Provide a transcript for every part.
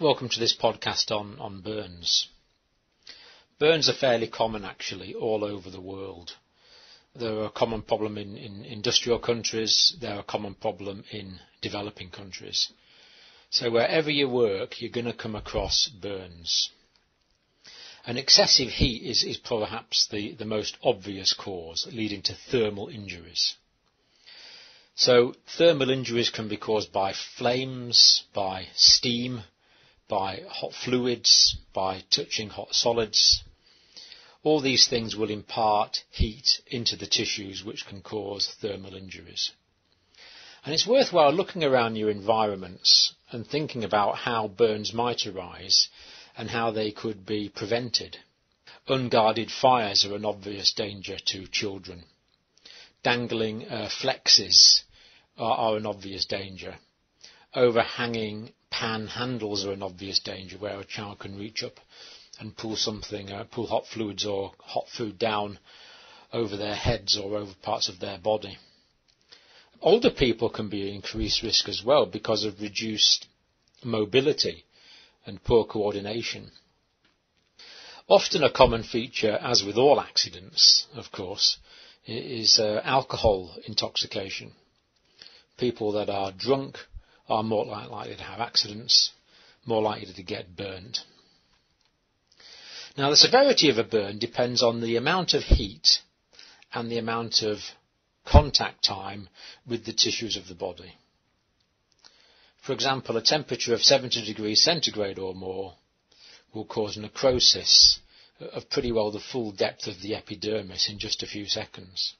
Welcome to this podcast on, on burns. Burns are fairly common actually all over the world. They're a common problem in, in industrial countries, they're a common problem in developing countries. So wherever you work, you're going to come across burns. And excessive heat is, is perhaps the, the most obvious cause, leading to thermal injuries. So thermal injuries can be caused by flames, by steam, by hot fluids, by touching hot solids. All these things will impart heat into the tissues which can cause thermal injuries. And it's worthwhile looking around your environments and thinking about how burns might arise and how they could be prevented. Unguarded fires are an obvious danger to children. Dangling uh, flexes are, are an obvious danger. Overhanging pan handles are an obvious danger where a child can reach up and pull something, uh, pull hot fluids or hot food down over their heads or over parts of their body. Older people can be at increased risk as well because of reduced mobility and poor coordination. Often a common feature, as with all accidents, of course, is uh, alcohol intoxication people that are drunk are more likely to have accidents, more likely to get burned. Now, the severity of a burn depends on the amount of heat and the amount of contact time with the tissues of the body. For example, a temperature of 70 degrees centigrade or more will cause necrosis of pretty well the full depth of the epidermis in just a few seconds.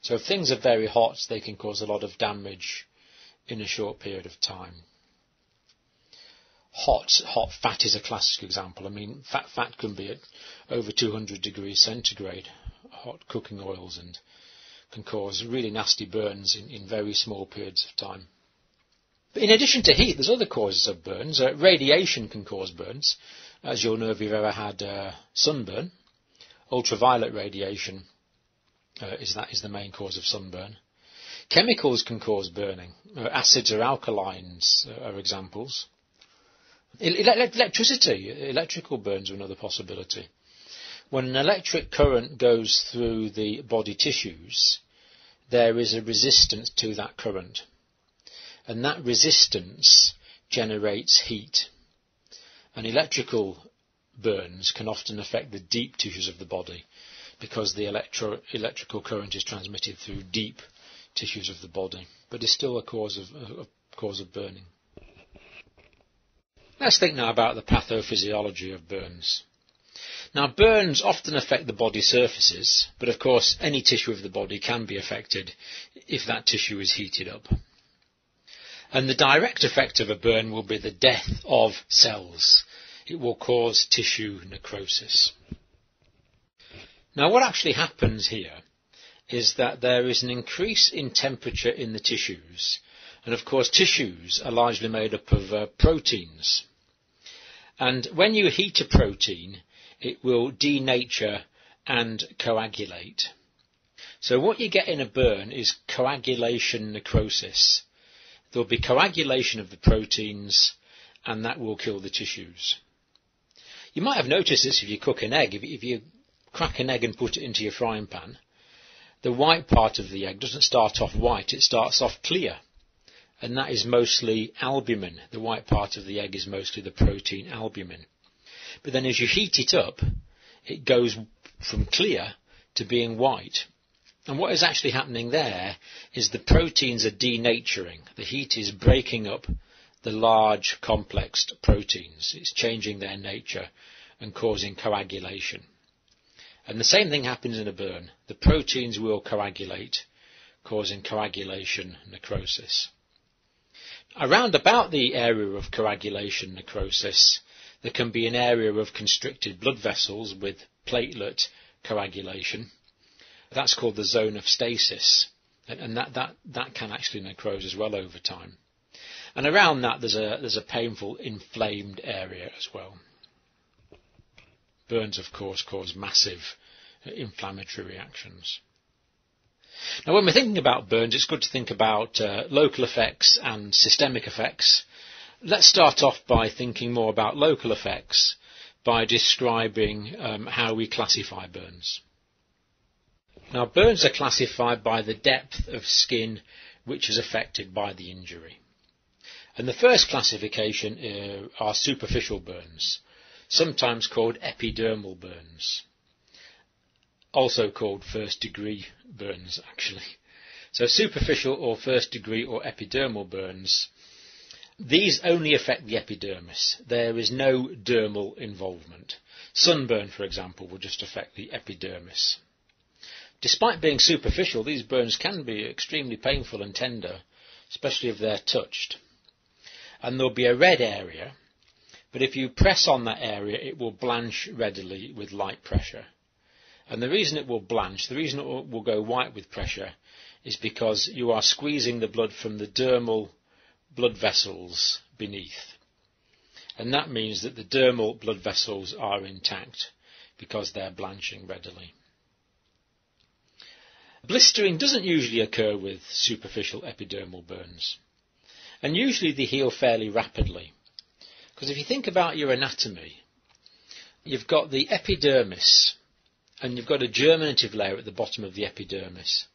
So if things are very hot, they can cause a lot of damage in a short period of time. Hot, hot fat is a classic example. I mean, fat fat can be at over 200 degrees centigrade, hot cooking oils, and can cause really nasty burns in, in very small periods of time. But in addition to heat, there's other causes of burns. Uh, radiation can cause burns, as you'll know if you've ever had uh, sunburn. Ultraviolet radiation uh, is that is the main cause of sunburn. Chemicals can cause burning. Uh, acids or alkalines uh, are examples. electricity, electrical burns are another possibility. When an electric current goes through the body tissues, there is a resistance to that current. And that resistance generates heat. And electrical burns can often affect the deep tissues of the body because the electro- electrical current is transmitted through deep tissues of the body, but is still a cause of, a cause of burning. Let's think now about the pathophysiology of burns. Now, burns often affect the body surfaces, but of course, any tissue of the body can be affected if that tissue is heated up. And the direct effect of a burn will be the death of cells. It will cause tissue necrosis. Now what actually happens here is that there is an increase in temperature in the tissues. And of course tissues are largely made up of uh, proteins. And when you heat a protein, it will denature and coagulate. So what you get in a burn is coagulation necrosis. There will be coagulation of the proteins and that will kill the tissues. You might have noticed this if you cook an egg. If, if you crack an egg and put it into your frying pan, the white part of the egg doesn't start off white, it starts off clear. And that is mostly albumin. The white part of the egg is mostly the protein albumin. But then as you heat it up, it goes from clear to being white. And what is actually happening there is the proteins are denaturing. The heat is breaking up the large complex proteins. It's changing their nature and causing coagulation. And the same thing happens in a burn. The proteins will coagulate, causing coagulation necrosis. Around about the area of coagulation necrosis, there can be an area of constricted blood vessels with platelet coagulation. That's called the zone of stasis. And, that, that, that can actually necrose as well over time. And around that, there's a, there's a painful inflamed area as well. Burns, of course, cause massive inflammatory reactions. Now, when we're thinking about burns, it's good to think about uh, local effects and systemic effects. Let's start off by thinking more about local effects by describing um, how we classify burns. Now, burns are classified by the depth of skin which is affected by the injury. And the first classification uh, are superficial burns, sometimes called epidermal burns, also called first degree burns actually. So superficial or first degree or epidermal burns these only affect the epidermis. There is no dermal involvement. Sunburn, for example, will just affect the epidermis. Despite being superficial, these burns can be extremely painful and tender, especially if they're touched. And there'll be a red area, but if you press on that area, it will blanch readily with light pressure. And the reason it will blanch, the reason it will go white with pressure, is because you are squeezing the blood from the dermal blood vessels beneath. And that means that the dermal blood vessels are intact because they're blanching readily. Blistering doesn't usually occur with superficial epidermal burns. And usually they heal fairly rapidly. Because if you think about your anatomy, you've got the epidermis and you've got a germinative layer at the bottom of the epidermis.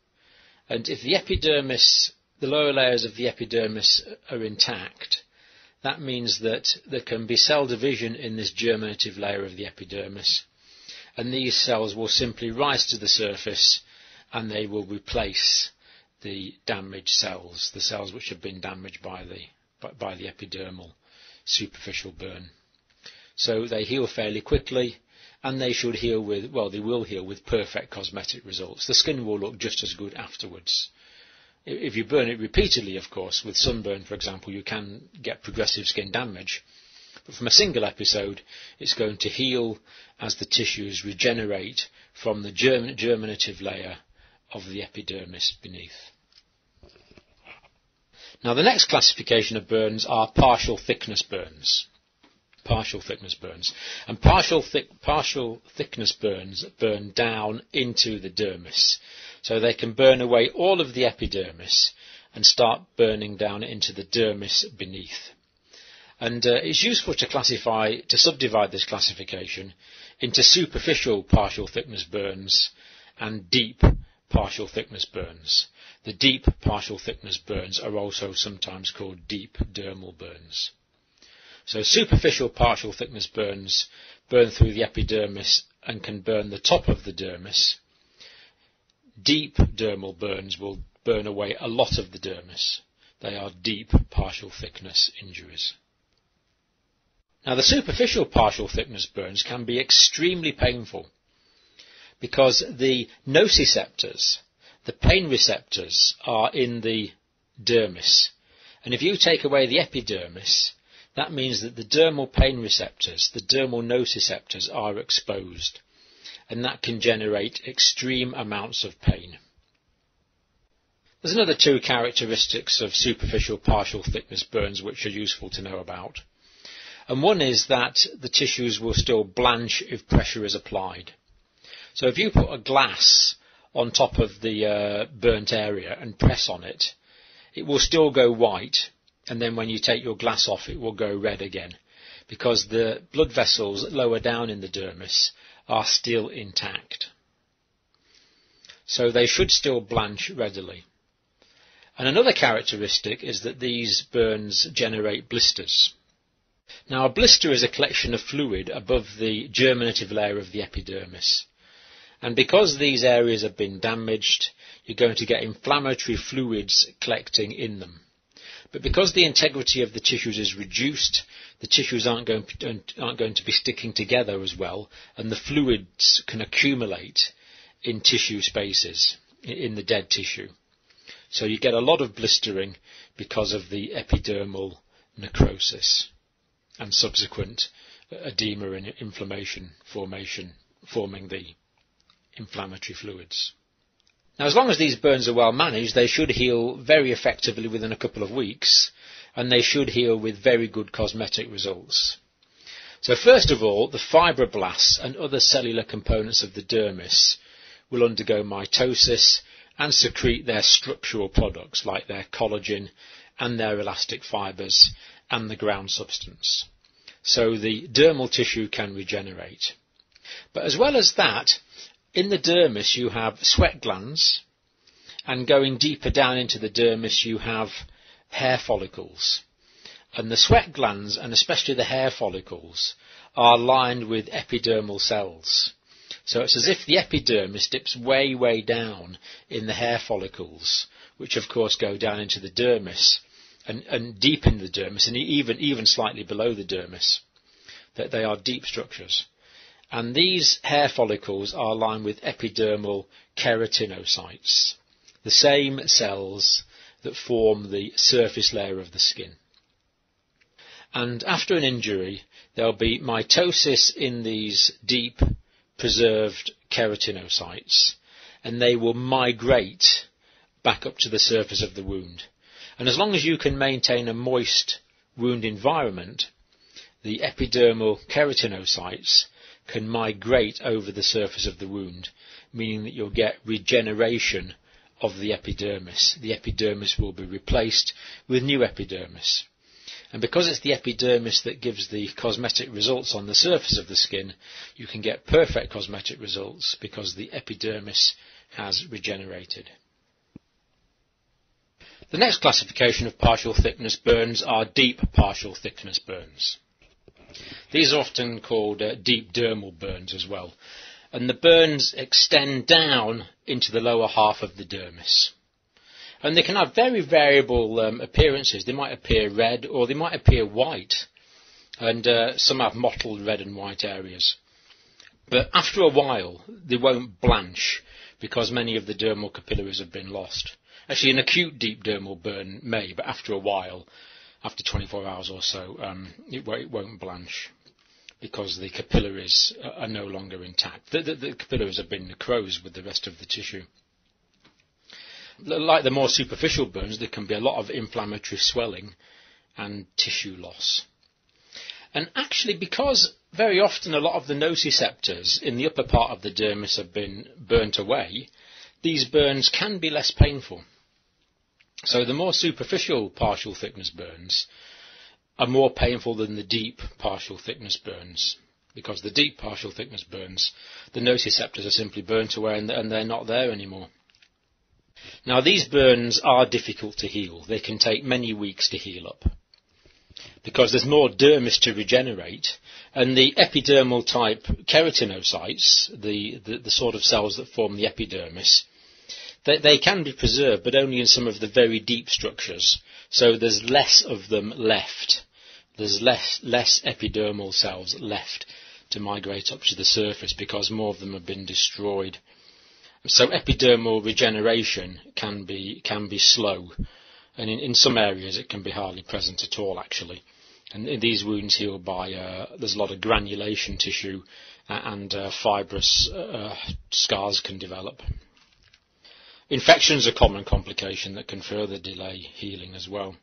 And if the epidermis the lower layers of the epidermis are intact, that means that there can be cell division in this germinative layer of the epidermis, and these cells will simply rise to the surface and they will replace the damaged cells, the cells which have been damaged by the, by the epidermal superficial burn. So they heal fairly quickly, and they should heal with, well, they will heal with perfect cosmetic results. The skin will look just as good afterwards. If you burn it repeatedly, of course, with sunburn, for example, you can get progressive skin damage. But from a single episode, it's going to heal as the tissues regenerate from the germin- germinative layer of the epidermis beneath. Now, the next classification of burns are partial thickness burns. Partial thickness burns. And partial, partial thickness burns burn down into the dermis. So they can burn away all of the epidermis and start burning down into the dermis beneath. And uh, it's useful to classify, to subdivide this classification into superficial partial thickness burns and deep partial thickness burns. The deep partial thickness burns are also sometimes called deep dermal burns. So superficial partial thickness burns burn through the epidermis and can burn the top of the dermis Deep dermal burns will burn away a lot of the dermis. They are deep partial thickness injuries. Now the superficial partial thickness burns can be extremely painful because the nociceptors, the pain receptors, are in the dermis. And if you take away the epidermis, that means that the dermal pain receptors, the dermal nociceptors, are exposed and that can generate extreme amounts of pain. There's another two characteristics of superficial partial thickness burns which are useful to know about. And one is that the tissues will still blanch if pressure is applied. So if you put a glass on top of the uh, burnt area and press on it, it will still go white, and then when you take your glass off, it will go red again, because the blood vessels lower down in the dermis are still intact. So they should still blanch readily. And another characteristic is that these burns generate blisters. Now a blister is a collection of fluid above the germinative layer of the epidermis. And because these areas have been damaged, you're going to get inflammatory fluids collecting in them. But because the integrity of the tissues is reduced, the tissues aren't going, aren't going to be sticking together as well, and the fluids can accumulate in tissue spaces, in the dead tissue. So you get a lot of blistering because of the epidermal necrosis and subsequent uh, edema and inflammation formation, forming the inflammatory fluids. Now, as long as these burns are well managed, they should heal very effectively within a couple of weeks, and they should heal with very good cosmetic results. So first of all, the fibroblasts and other cellular components of the dermis will undergo mitosis and secrete their structural products like their collagen and their elastic fibres and the ground substance. So the dermal tissue can regenerate. But as well as that, in the dermis you have sweat glands, and going deeper down into the dermis you have hair follicles. And the sweat glands, and especially the hair follicles, are lined with epidermal cells. So it's as if the epidermis dips way, way down in the hair follicles, which of course go down into the dermis and, and deep in the dermis and even, even slightly below the dermis. That they are deep structures. And these hair follicles are lined with epidermal keratinocytes, the same cells that form the surface layer of the skin. And after an injury, there'll be mitosis in these deep preserved keratinocytes, and they will migrate back up to the surface of the wound. And as long as you can maintain a moist wound environment, the epidermal keratinocytes can migrate over the surface of the wound, meaning that you'll get regeneration of the epidermis. The epidermis will be replaced with new epidermis. And because it's the epidermis that gives the cosmetic results on the surface of the skin, you can get perfect cosmetic results because the epidermis has regenerated. The next classification of partial thickness burns are deep partial thickness burns. These are often called uh, deep dermal burns as well. And the burns extend down into the lower half of the dermis. And they can have very variable um, appearances. They might appear red or they might appear white. And uh, some have mottled red and white areas. But after a while, they won't blanch because many of the dermal capillaries have been lost. Actually, an acute deep dermal burn may, but after a while, after 24 hours or so, um, it, it, won't blanch because the capillaries are no longer intact. The, the, the capillaries have been necrosed with the rest of the tissue. Like the more superficial burns, there can be a lot of inflammatory swelling and tissue loss. And actually, because very often a lot of the nociceptors in the upper part of the dermis have been burnt away, these burns can be less painful. So the more superficial partial thickness burns are more painful than the deep partial thickness burns. Because the deep partial thickness burns, the nociceptors are simply burnt away and, they're not there anymore. Now these burns are difficult to heal. They can take many weeks to heal up. Because there's more dermis to regenerate, and the epidermal type keratinocytes, the, the, the sort of cells that form the epidermis, they, they can be preserved, but only in some of the very deep structures. So there's less of them left. There's less, less epidermal cells left to migrate up to the surface because more of them have been destroyed. So epidermal regeneration can be, can be slow. And in, in some areas it can be hardly present at all actually. And these wounds heal by, uh, there's a lot of granulation tissue and uh, fibrous uh, scars can develop. Infections are a common complication that can further delay healing as well.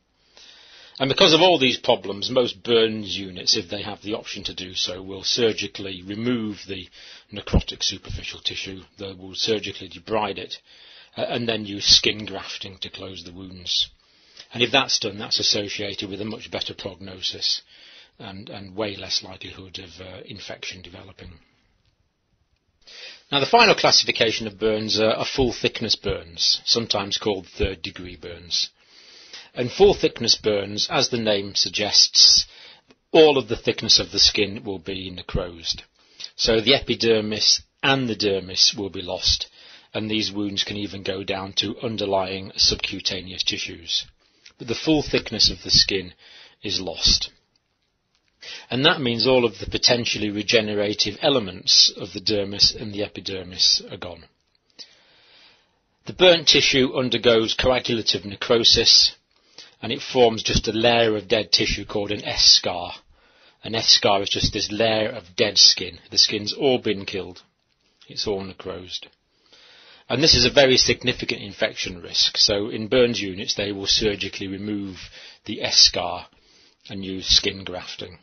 And because of all these problems, most burns units, if they have the option to do so, will surgically remove the necrotic superficial tissue. They will surgically debride it uh, and then use skin grafting to close the wounds. And if that's done, that's associated with a much better prognosis and, and way less likelihood of uh, infection developing. Now, the final classification of burns are full thickness burns, sometimes called third degree burns. And full thickness burns, as the name suggests, all of the thickness of the skin will be necrosed. So the epidermis and the dermis will be lost, and these wounds can even go down to underlying subcutaneous tissues. But the full thickness of the skin is lost. And that means all of the potentially regenerative elements of the dermis and the epidermis are gone. The burnt tissue undergoes coagulative necrosis and it forms just a layer of dead tissue called an eschar. An eschar is just this layer of dead skin. The skin's all been killed. It's all necrosed. And this is a very significant infection risk. So in burns units, they will surgically remove the eschar and use skin grafting.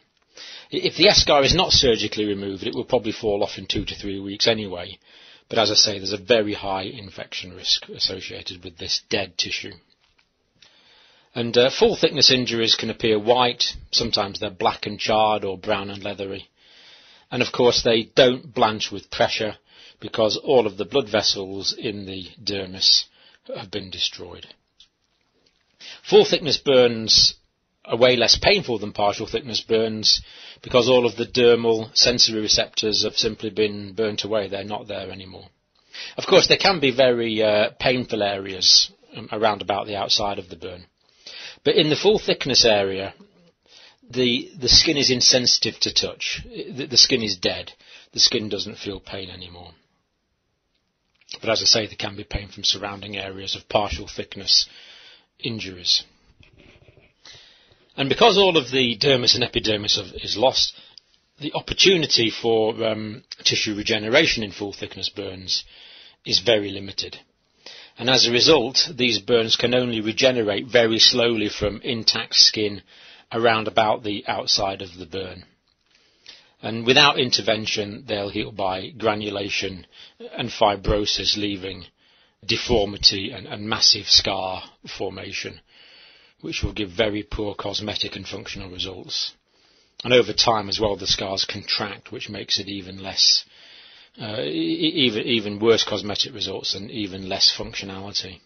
If the eschar is not surgically removed, it will probably fall off in two to three weeks anyway. But as I say, there's a very high infection risk associated with this dead tissue. And uh, full thickness injuries can appear white, sometimes they're black and charred or brown and leathery. And of course they don't blanch with pressure because all of the blood vessels in the dermis have been destroyed. Full thickness burns are way less painful than partial thickness burns because all of the dermal sensory receptors have simply been burnt away. They're not there anymore. Of course, there can be very uh, painful areas um, around about the outside of the burn. But in the full thickness area, the, the skin is insensitive to touch. The, the skin is dead. The skin doesn't feel pain anymore. But as I say, there can be pain from surrounding areas of partial thickness injuries. And because all of the dermis and epidermis is lost, the opportunity for um, tissue regeneration in full thickness burns is very limited. And as a result, these burns can only regenerate very slowly from intact skin around about the outside of the burn. And without intervention, they'll heal by granulation and fibrosis, leaving deformity and, and massive scar formation, which will give very poor cosmetic and functional results. And over time as well, the scars contract, which makes it even less, uh, even, even worse cosmetic results and even less functionality.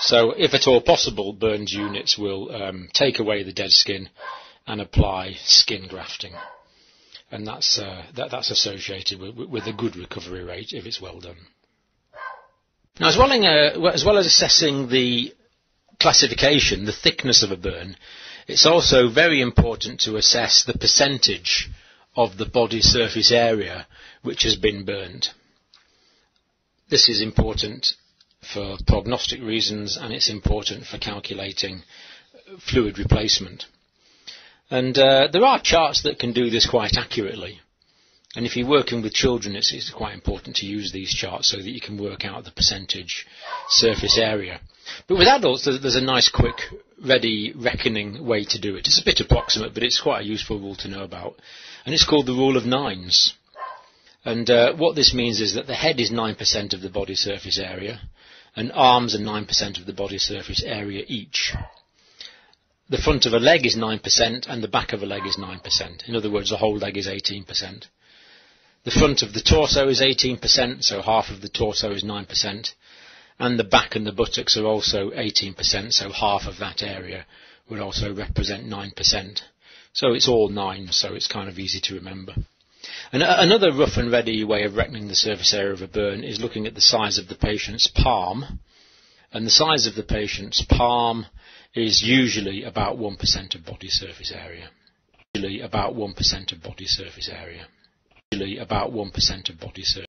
So, if at all possible, Burns units will um, take away the dead skin and apply skin grafting, and that's uh, that, that's associated with, with, a good recovery rate if it's well done. Now, as well, uh, as well as assessing the classification, the thickness of a burn, it's also very important to assess the percentage of the body surface area which has been burned. This is important for prognostic reasons and it's important for calculating fluid replacement. And uh, there are charts that can do this quite accurately. And if you're working with children, it's, it's, quite important to use these charts so that you can work out the percentage surface area. But with adults, there's, a nice, quick, ready reckoning way to do it. It's a bit approximate, but it's quite a useful rule to know about. And it's called the rule of nines. And uh, what this means is that the head is 9% of the body surface area, and arms are 9% of the body surface area each. The front of a leg is 9% and the back of a leg is 9%. In other words, the whole leg is 18%. The front of the torso is 18%, so half of the torso is 9%. And the back and the buttocks are also 18%, so half of that area would also represent 9%. So it's all 9, so it's kind of easy to remember. And another rough and ready way of reckoning the surface area of a burn is looking at the size of the patient's palm. And the size of the patient's palm is usually about 1% of body surface area. Usually about 1% of body surface area. Usually about 1% of body surface